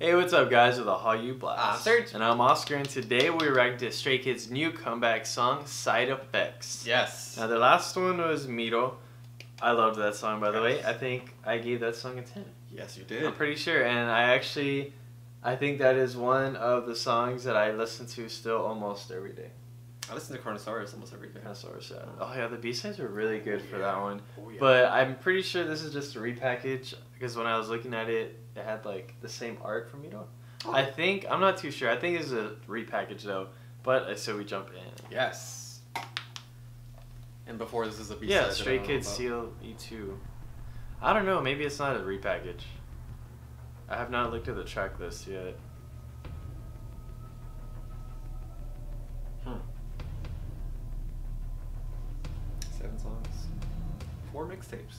Hey, what's up, guys? With a Hallyu Blast. Ah, I'm Serge. And I'm Oscar, and today we're reacting to Stray Kids' new comeback song, Side Effects. Yes. Now, the last one was Miroh. I loved that song, by the way. I think I gave that song a 10. Yes, you did. I'm pretty sure. And I actually, I think that is one of the songs that I listen to still almost every day. I listen to Chronosaurus almost every day. Dinosaurs, yeah. Oh, yeah, the B-sides are really good for oh, that one. Oh, yeah. But I'm pretty sure this is just a repackage because when I was looking at it, it had like the same art from Miroh. I think I'm not too sure. I think it's a repackage though. But uh, so we jump in. Yes. And before this is a B-side. Yeah, that Stray Kids. Clé 2. I don't know. Maybe it's not a repackage. I have not looked at the track list yet. Hmm. Seven songs. Four mixtapes.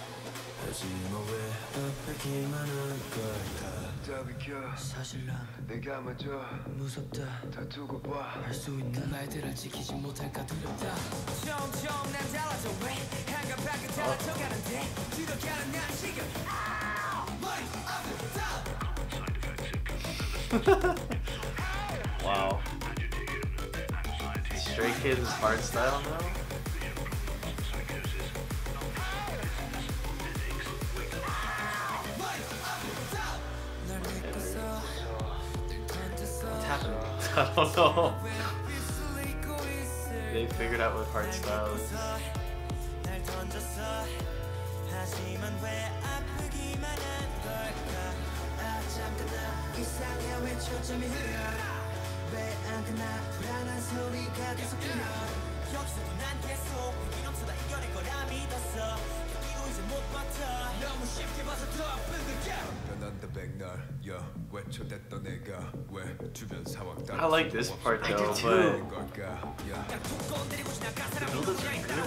하지만 왜 아프기만 한 걸까 다 비켜 사실 난 내가 먼저 무섭다. 다 두고 봐. 할수 있는 말들을 지키지 못할까 두렵다. 점점 난 달라져 왜? 한가닥을 달라져 가는데? 들어가는 난 지금. Wow. Stray Kids hard style? now? I don't know. they figured out what hard style is. I like this part though, I do but the build is good.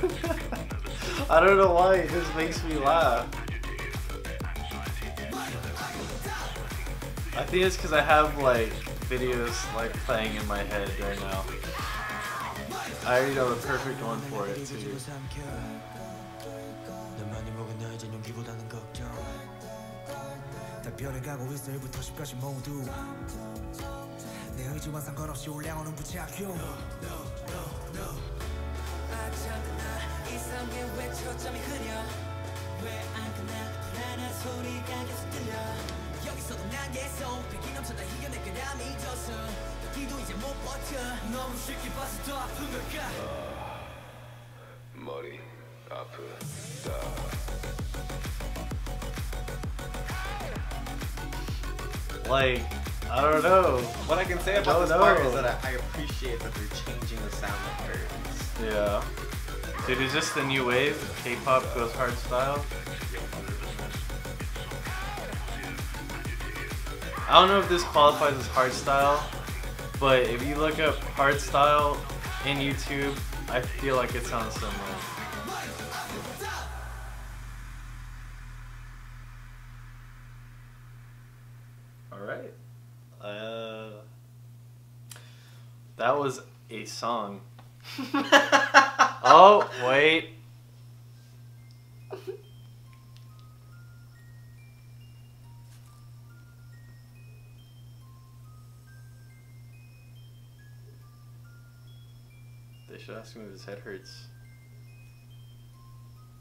I don't know why, it just makes me laugh. I think it's because I have like videos like playing in my head right now. I already know the perfect one for it too. 변해가고 있어 1부터 10까지 모두. 내 의지와 상관없이 올라오는 부작용 아 잠깐나? 이상해 왜 초점이 흐려? 왜안 끝나? 불안한 소리가 계속 들려. 여기서도 난 계속 백이 넘쳐다 거라 믿었어 여 기도 이제 못 버텨 너무 쉽게 봐서 더 아픈 걸까 머리 아프다 Like, I don't know. What I can say I about don't this part know. is that I, I appreciate that they're changing the sound of birds. Yeah. Dude, is this the new wave? K-pop goes hard style? I don't know if this qualifies as hard style, but if you look up hard style in YouTube, I feel like it sounds similar. Alright. Uh, that was a song. Oh, wait. They should ask him if his head hurts.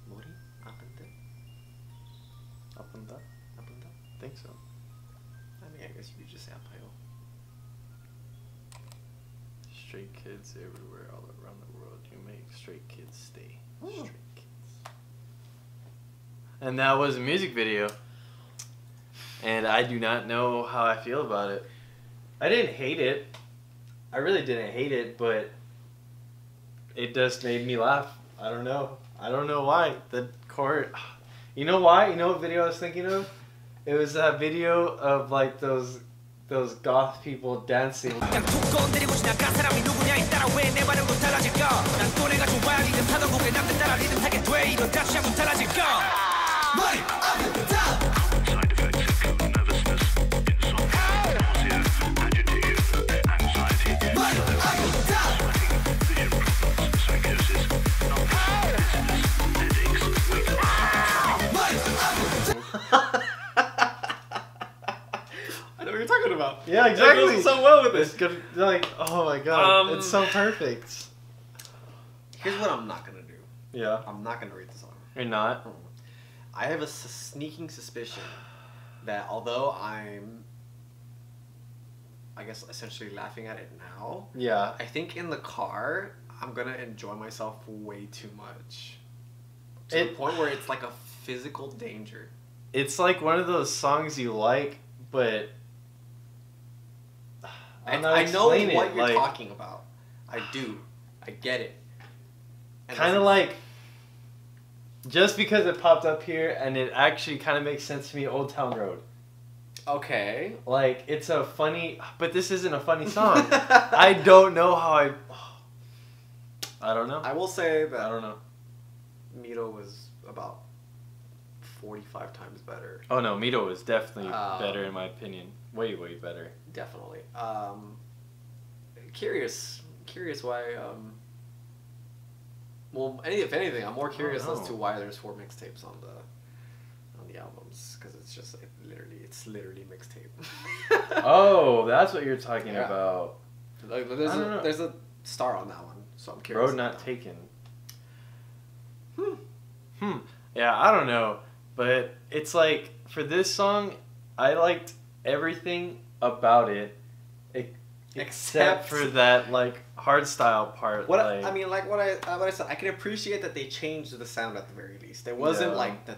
Mori? Up Apanda? Apanda? I think so. I mean, I guess you could just say Apayo. Stray Kids everywhere, all around the world. You make Stray Kids stay. Ooh. Stray Kids. And that was a music video. And I do not know how I feel about it. I didn't hate it. I really didn't hate it, but it just made me laugh. I don't know. I don't know why. The court. You know why? You know what video I was thinking of? It was that video of like those those goth people dancing. Yeah, That exactly. goes so well with It's this. good. Like, oh my god, Um, it's so perfect. Here's what I'm not gonna do. Yeah, I'm not gonna read the song. you're not. I have a sneaking suspicion that although I'm, I guess, essentially laughing at it now, Yeah, I think in the car I'm gonna enjoy myself way too much. To the point where it's like a physical danger. it's like one of those songs you like, but I, I know what it, you're like, talking about. I do. I get it. Kind of like just because it popped up here and it actually kind of makes sense to me. Old Town Road. okay. Like it's a funny, but this isn't a funny song. I don't know how I. I don't know. I will say that I don't know. Miroh was about 45 times better. Oh no, Miroh is definitely Uh, better in my opinion. Way way better. Definitely. Um, curious, curious why. Um, well, any if anything, I'm more curious as to why there's four mixtapes on the on the albums because it's just like literally, it's literally mixtape. Oh, that's what you're talking Yeah. about. like, there's a there's a star on that one, so I'm curious. Road not taken. Hmm. Hmm. Yeah, I don't know, but it's like for this song, I liked everything about it, except, except for that like hard style part. What like, I mean, like what I what I said, I can appreciate that they changed the sound at the very least. It wasn't yeah. like the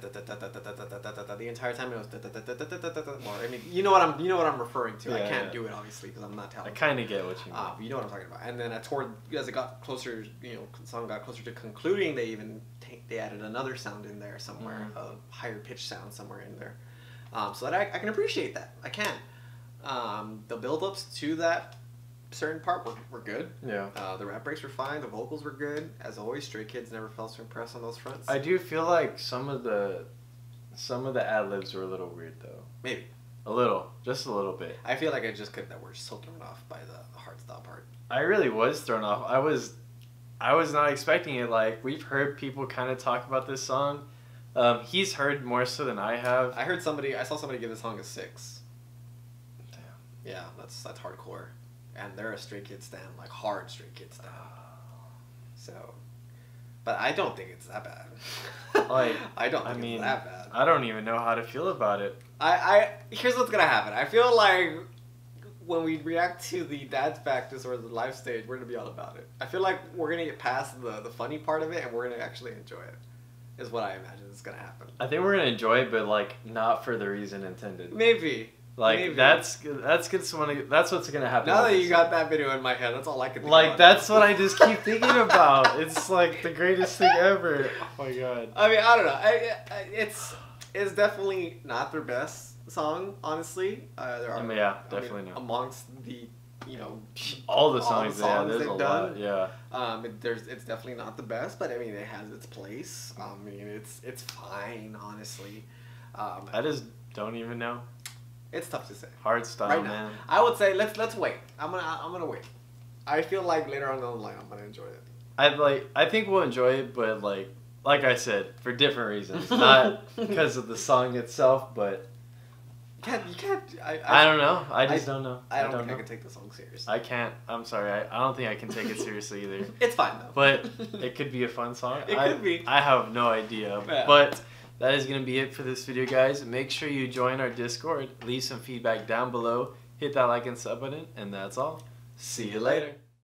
entire time. It was more. I mean, you know what I'm you know what I'm referring to. Yeah, I can't yeah. do it obviously because I'm not talented. I kind of get what you mean. Uh, you know what I'm talking about. And then toward as it got closer, you know, song got closer to concluding, they even they added another sound in there somewhere, Mhm. a higher pitch sound somewhere in there. Um, so that I, I can appreciate that. I can. Um, the build-ups to that certain part were, were good. yeah. Uh, the rap breaks were fine. The vocals were good. As always, Stray Kids never fails to impress on those fronts. I do feel like some of the some of the ad libs were a little weird though. Maybe. A little, just a little bit. I feel like I just could that we're so thrown off by the, the hard stop part. I really was thrown off. I was, I was not expecting it. Like we've heard people kind of talk about this song. Um, he's heard more so than I have. I heard somebody. I saw somebody give this song a six. Damn. Yeah, that's that's hardcore, and they're a Stray Kids stan, like hard Stray Kids stan. So, but I don't think it's that bad. Like, I don't I mean, it's that bad. I don't even know how to feel about it. I, I here's what's gonna happen. I feel like when we react to the dad's practice or the live stage, we're gonna be all about it. I feel like we're gonna get past the the funny part of it, and we're gonna actually enjoy it. Is what I imagine is gonna happen. I think we're gonna enjoy it, but like not for the reason intended. Maybe. Like maybe. that's that's gonna that's what's gonna happen. Now that you got that video in my head, that's all I can think Like about. that's what I just keep thinking about. It's like the greatest thing ever. Oh my god. I mean, I don't know. I, I, it's it's definitely not their best song, honestly. Uh, there are, mean, yeah, mean, definitely not. amongst the, you know, All the all songs, the yeah, songs there's they've a done. lot. Yeah. Um, it, there's it's definitely not the best, but I mean, it has its place. I mean, it's it's fine, honestly. Um, I just don't even know. it's tough to say. Hard style, right now, man. I would say let's let's wait. I'm gonna I'm gonna wait. I feel like later on down the line, I'm gonna enjoy it. I like. I think we'll enjoy it, but like, like I said, for different reasons, not because of the song itself. But can't you can't. I I, don't know. I just I- don't know. I don't, think know. I can take the song seriously. I can't. I'm sorry. I, I don't think I can take it seriously either. It's fine though. But it could be a fun song. It I, could be. I have no idea. Yeah. But that is going to be it for this video, guys. Make sure you join our Discord. Leave some feedback down below. Hit that like and sub button. And that's all. See you later.